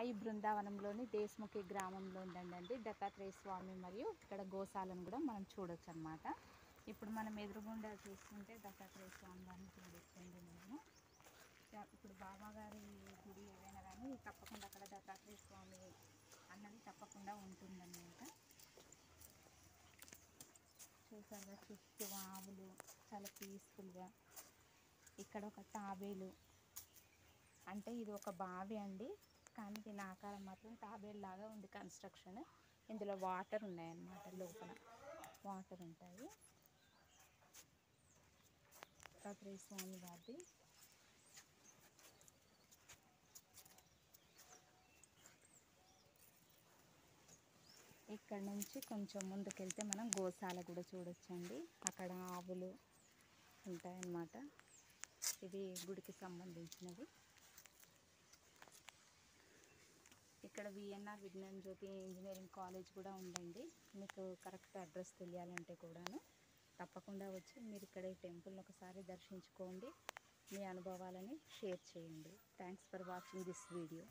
సాయి బృందావనంలోని దేశముఖి గ్రామంలో ఉందండి దత్తాత్రేయ స్వామి మరియు ఇక్కడ గోశాలను కూడా మనం చూడొచ్చు అనమాట ఇప్పుడు మనం ఎదురుగుండా చూస్తుంటే దత్తాత్రేయ స్వామి వారిని చూడొచ్చండి మేము ఇప్పుడు బాబాగారి గుడి ఏదైనా కానీ తప్పకుండా అక్కడ దత్తాత్రేయ స్వామి అన్నది తప్పకుండా ఉంటుందన్నమాట. చూసారుగా చుట్టూ ఆవులు చాలా పీస్ఫుల్గా ఇక్కడ ఒక తాబేలు. అంటే ఇది ఒక బావి అండి. కానీ దీని ఆకారం మాత్రం తాబేలు లాగా ఉంది కన్స్ట్రక్షన్. ఇందులో వాటర్ ఉన్నాయన్నమాట లోపల. వాటర్ ఉంటాయి. దత్తాత్రేయ స్వామి వారిది. ఇక్కడ నుంచి కొంచెం ముందుకెళ్తే మనం గోశాల కూడా చూడొచ్చండి. అక్కడ ఆవులు ఉంటాయన్నమాట. ఇది గుడికి సంబంధించినవి. ఇక్కడ విఎన్ఆర్ విజ్ఞాన జ్యోతి ఇంజనీరింగ్ కాలేజ్ కూడా ఉందండి. మీకు కరెక్ట్ అడ్రస్ తెలియాలంటే కూడాను తప్పకుండా వచ్చి మీరు ఇక్కడ ఈ టెంపుల్ని ఒకసారి దర్శించుకోండి. మీ అనుభవాలని షేర్ చేయండి. Thanks for watching this video